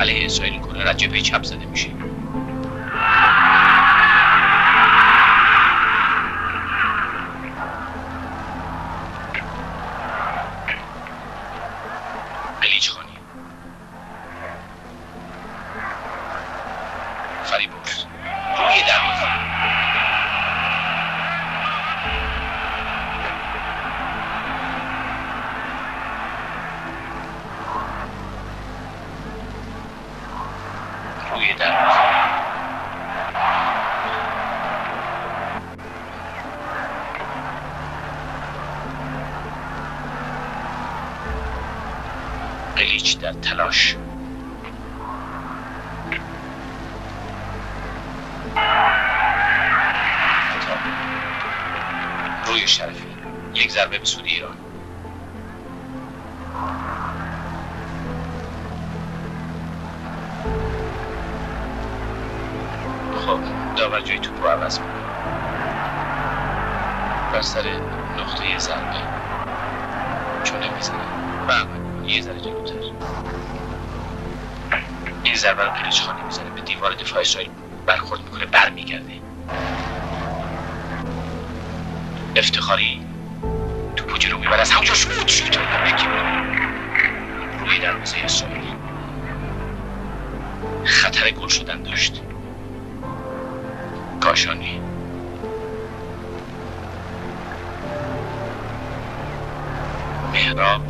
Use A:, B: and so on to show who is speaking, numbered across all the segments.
A: علیه اسرائیل کنه از جبهه چپ زده میشه. روی دروازه قلیچ در تلاش. روی شرفی. یک ضربه به سود ایران. خب داور جای توپ رو عوض می‌کنه بر سر نقطه ضربه چون نمی‌زنه. بله یه ذره جلوتر. این ضربه رو خانی می‌زنه. به دیوار دفاع اسرائیل برخورد می‌کنه برمیگرده. افتخاری توپو جلو می‌بره. از همونجا شوت شوت روی دروازه اسرائیل. خطر گل شدن داشت. کاشانی مهراب.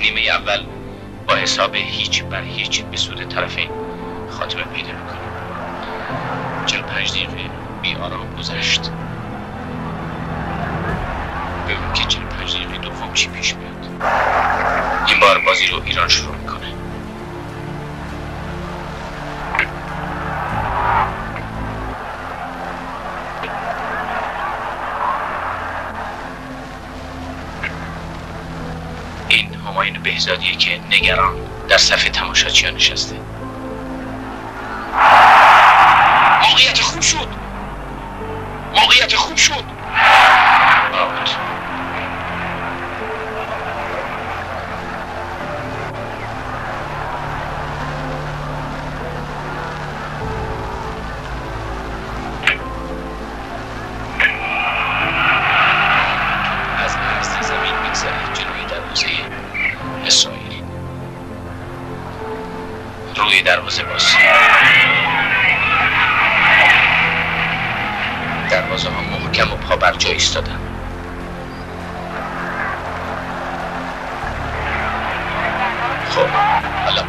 A: نیمه اول با حساب هیچ بر هیچ به سود طرفین خاتمه پیدا می‌کنه 45 دقیقه بی آرام گذشت. ببینیم که 45 دقیقه دوم چی پیش میاد؟ این بار بازی رو ایران شروع می‌کنه. این همایون بهزادیه که نگران در صف تماشاچیان نشسته. موقعیت خوب شد. موقعیت خوب شد. دروازه باز. دروازه ها محکم و پا بر جای ایستادن. خب حالا.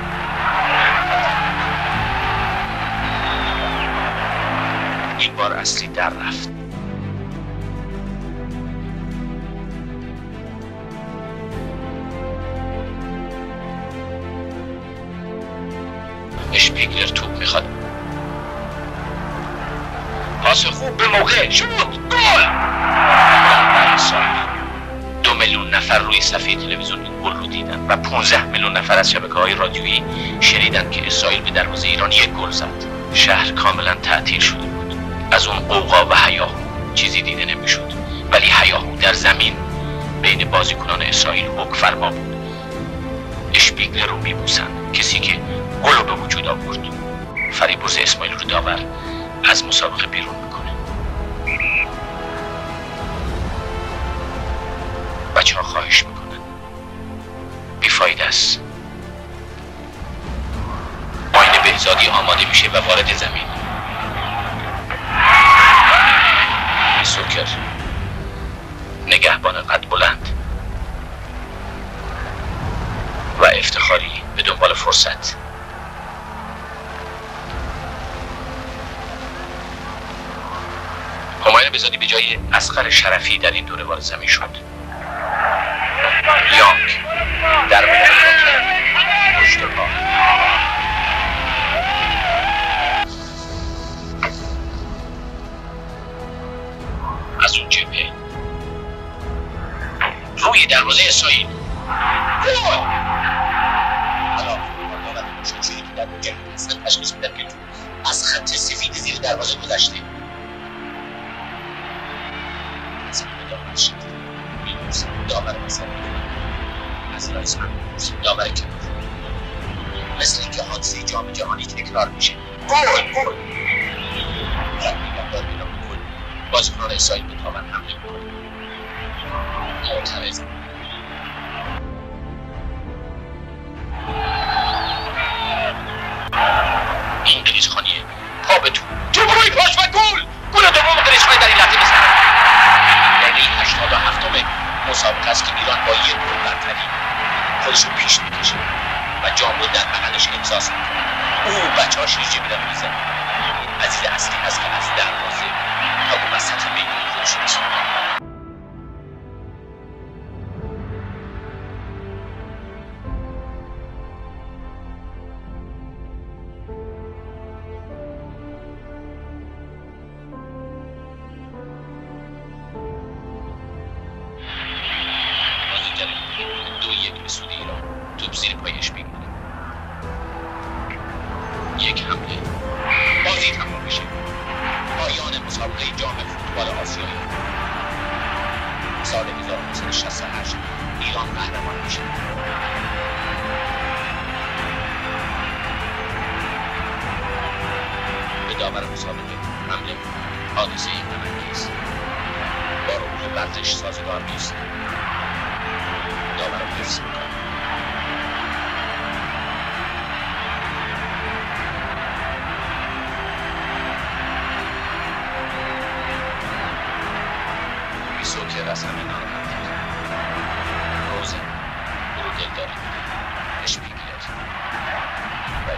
A: این بار اصلی در رفت. پاس خوب به موقع شد گل. دو میلیون نفر روی صفحه تلویزیون این گل رو دیدن و 15 میلیون نفر از شبکه های رادیویی شنیدن که اسرائیل به دروازه ایران یک گل زد شهر کاملا تعطیل شده بود از اون قوقا و هیاهو چیزی دیده نمی‌شد ولی هیاهو در زمین بین بازیکنان اسرائیل حک فرما بود اشپیگلر رو میبوسن کسی که گل رو به وجود آورد فریبرز اسماعیل رو داور از مسابقه بیرون می‌کنه. بچه ها خواهش می‌کنن بیفاید است. آین بهزادی آماده میشه و وارد زمین. سوکر. نگهبان قد بلند. و افتخاری به دنبال فرصت. بزادی به جای اسقر شرفی در این دوره وارد زمین شد. یانگ در از اون جبهه روی دروازه اسرائیل. از خط سفید زیر دروازه گذشته. داور مثلا. از رئیس داور مثل اینکه حادثه جام جهانی تکرار میشه. گل! گل! بازیکنان اسرائیل به تاون حمله می‌کنه معترض احساس می‌کنه او بچه ها شیر جبیرن می‌زنه عزیز اصلی هست که از دروازه تا به وسط میدون خودش ایران. توپ زیر پایش میمونه یک حمله بازی تمام میشه. پایان مسابقه جام فوتبال آسیایی. سال 1968 ایران قهرمان میشه. به داور مسابقه حمله حادثه غمانگیز با روح ورزش سازگار نیست. داور حفظ می‌کنه. بی سوکر از همه ناراحت روزن برو دلداری. اشپیگلر و